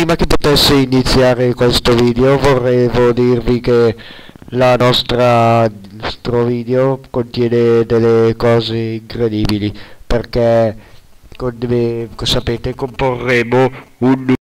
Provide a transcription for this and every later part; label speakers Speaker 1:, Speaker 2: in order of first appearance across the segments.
Speaker 1: prima che potesse iniziare questo video vorrevo dirvi che la nostra, il nostro video contiene delle cose incredibili perché come sapete comporremo un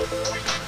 Speaker 2: Música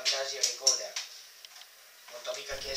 Speaker 2: ラジオレコーダー。元
Speaker 1: 見か
Speaker 2: け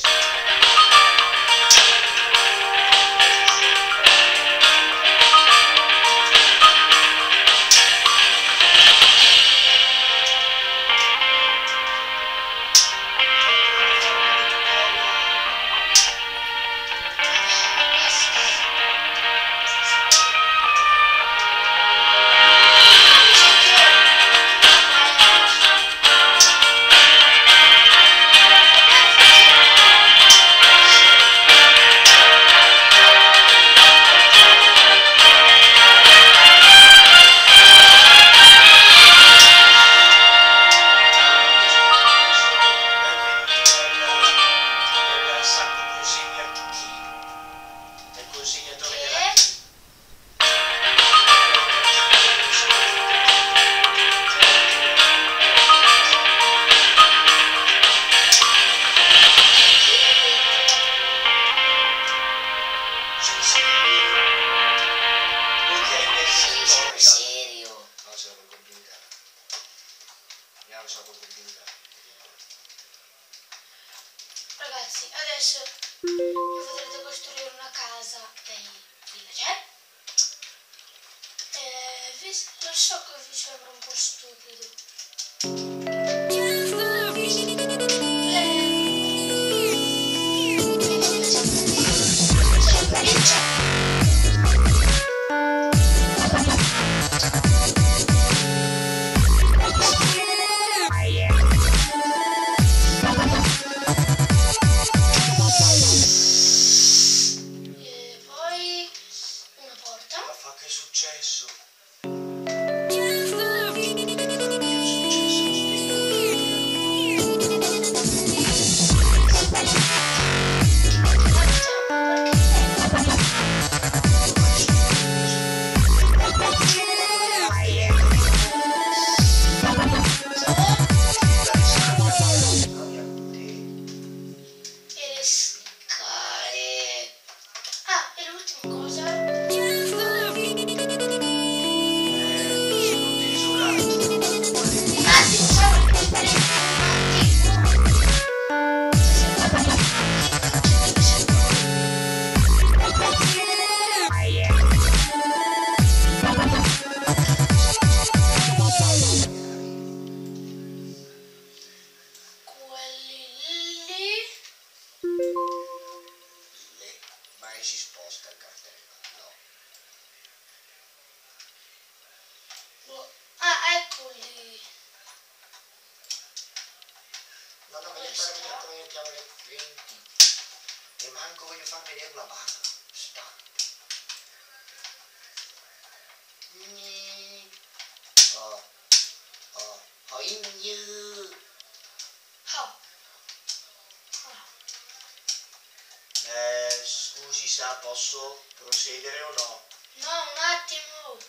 Speaker 2: Scusi, sa, posso procedere o no?
Speaker 1: No, un attimo.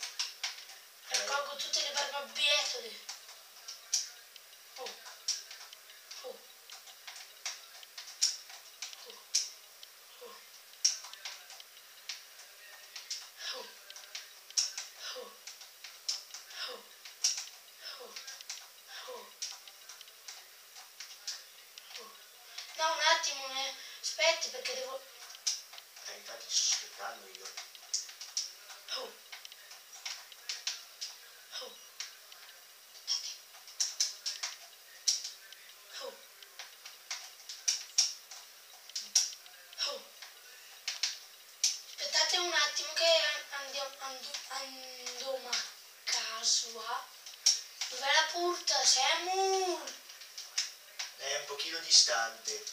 Speaker 1: Eh. Raccolgo tutte le barbabietole. Aspettate un attimo che andiamo, andiamo a casa. Dov'è la porta? Siamo...
Speaker 2: È un pochino distante.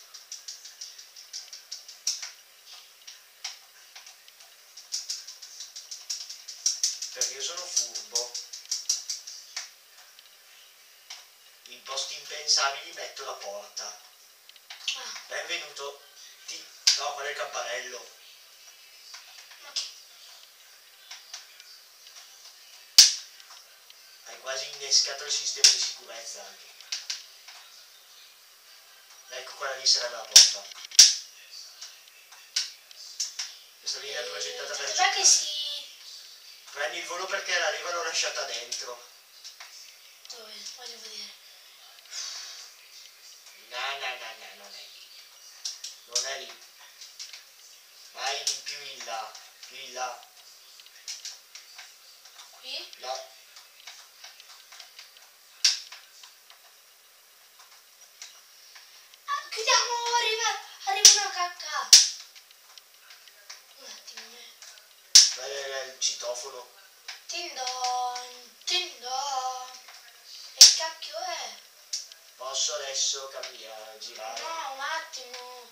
Speaker 2: Perché io sono furbo. In posti impensabili metto la porta.
Speaker 1: Ah,
Speaker 2: Benvenuto. Ti... No, quello è il campanello.
Speaker 1: ma che...
Speaker 2: Hai innescato il sistema di sicurezza anche. Ecco, quella lì sarebbe la porta. Questa linea è progettata per
Speaker 1: Dov'è che
Speaker 2: giocare.
Speaker 1: si...
Speaker 2: Prendi il volo perché la riva l'ho lasciata dentro.
Speaker 1: Dove? Voglio vedere.
Speaker 2: No, no, no, no, non è lì. Non è lì. Vai più in là. Più in là.
Speaker 1: Qui?
Speaker 2: Là.
Speaker 1: Ah, chiudiamo, arriva, arriva una cacca. Un attimo, eh.
Speaker 2: Vai eh, citofono.
Speaker 1: Tindon, tindon. E cacchio è?
Speaker 2: Posso adesso cambiare, girare?
Speaker 1: No, un attimo.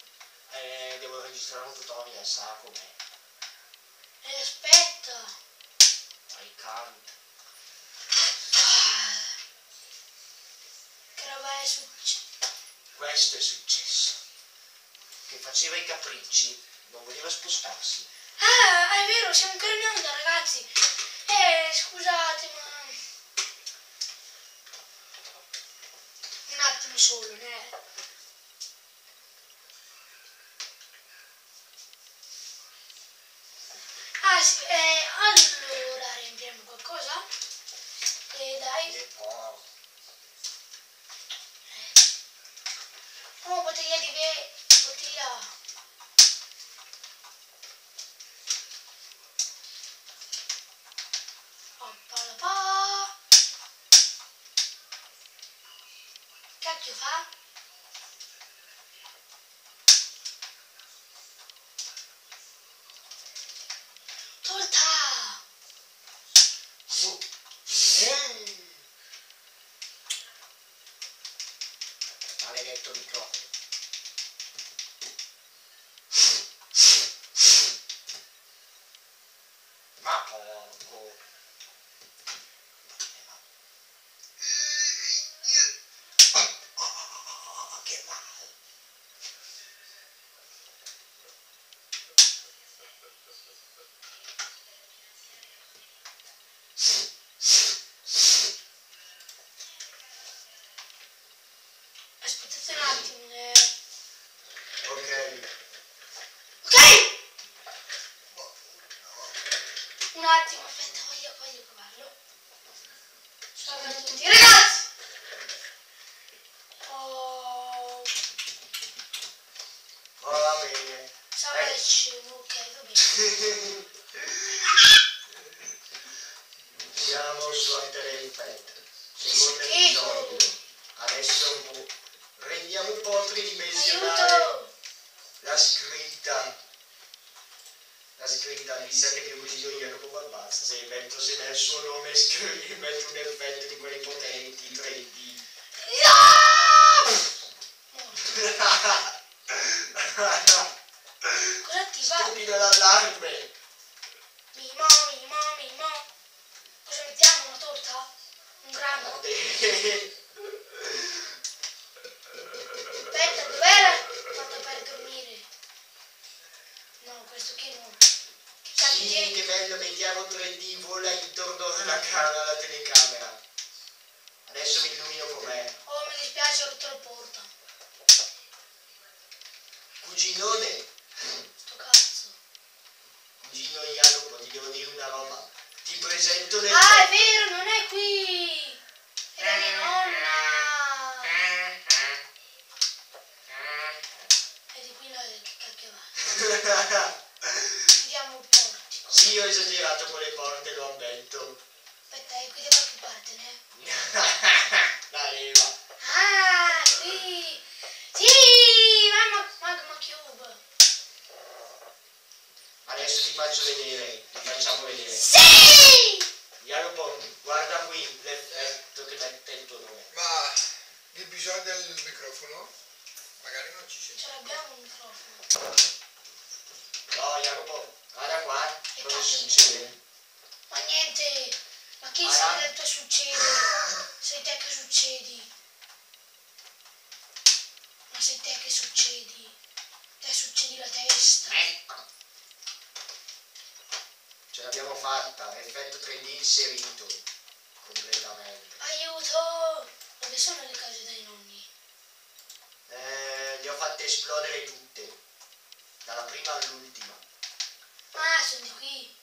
Speaker 2: Eh, devo registrare un tutorial, sa com'è.
Speaker 1: E aspetta.
Speaker 2: I can't.
Speaker 1: Ah. Che roba è successo?
Speaker 2: Questo è successo. Che faceva i capricci, non voleva spostarsi.
Speaker 1: Ah, è vero, siamo ancora ragazzi. Eh, scusate, ma... Un attimo solo, né? Ah, sì, eh, allora, riempiamo qualcosa. E dai.
Speaker 2: to the
Speaker 1: top. Un attimo, aspetta, voglio, voglio provarlo. Salve a tutti, ragazzi! Oh,
Speaker 2: va bene.
Speaker 1: salve
Speaker 2: Eh.
Speaker 1: al cielo, ok, va bene.
Speaker 2: Siamo su After Effects. Secondo
Speaker 1: Schifo.
Speaker 2: episodio. Adesso un po'. rendiamo un po' tridimensionale
Speaker 1: Aiuto!
Speaker 2: la scritta. La scritta mi sa che più così io Jacopo Barbazza. Se metto se nel suo nome scrivi, metto un effetto di quelli potenti 3D.
Speaker 1: Cosa attiva?
Speaker 2: Stupido l'allarme.
Speaker 1: Mimo, mimo, mimo. Cosa mettiamo? Una torta? Un grano? Aspetta, dov'era? Torta per dormire. No, questo no. Che cazzo
Speaker 2: Sì,
Speaker 1: tieni?
Speaker 2: che bello, mettiamo 3D, vola intorno alla cara alla telecamera. Adesso mi illumino com'è.
Speaker 1: Oh, mi dispiace, ho rotto la porta.
Speaker 2: Cuginone, presento nel...
Speaker 1: Ah, è vero, non è qui! È da mia nonna! E di qui la
Speaker 2: cacchiavata. Vediamo un po'. Sì,
Speaker 1: ho esagerato con le porte, lo ammetto.
Speaker 2: Aspetta, è qui da qualche parte, ne? aspettare l'ultima.
Speaker 1: Ah, sono qui.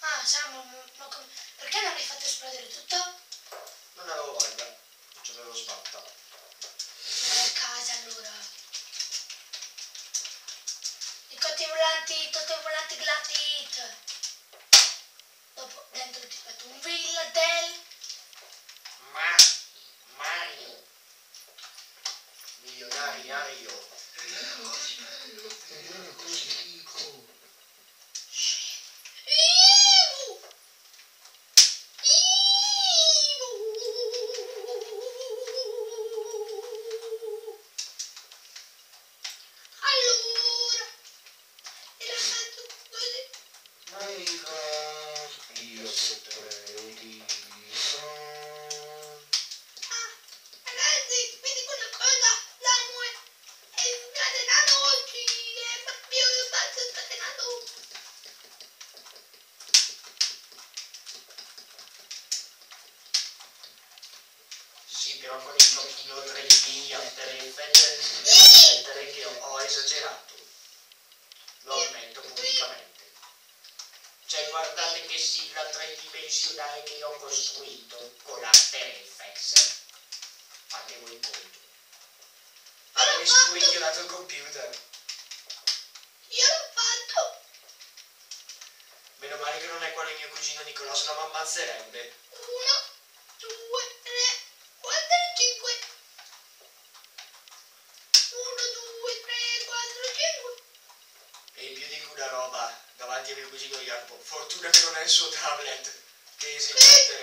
Speaker 1: Ah, Samu, ma, ma come... perché non hai fatto esplodere tutto?
Speaker 2: Non avevo voglia, ci avevo sbatta.
Speaker 1: Andare a casa allora. I cotti volanti, tutti volanti glatit. Dopo, dentro ti metto un villa del...
Speaker 2: Ma... Mario. Milionario.
Speaker 1: There you go. dico
Speaker 2: Jacopo, fortuna che non hai il suo tablet che
Speaker 1: esiste.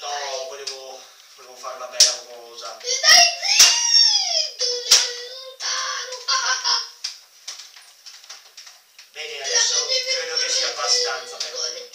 Speaker 1: No,
Speaker 2: volevo, volevo fare una bella cosa.
Speaker 1: Stai zitto, lontano.
Speaker 2: Bene, adesso credo che sia abbastanza per oggi.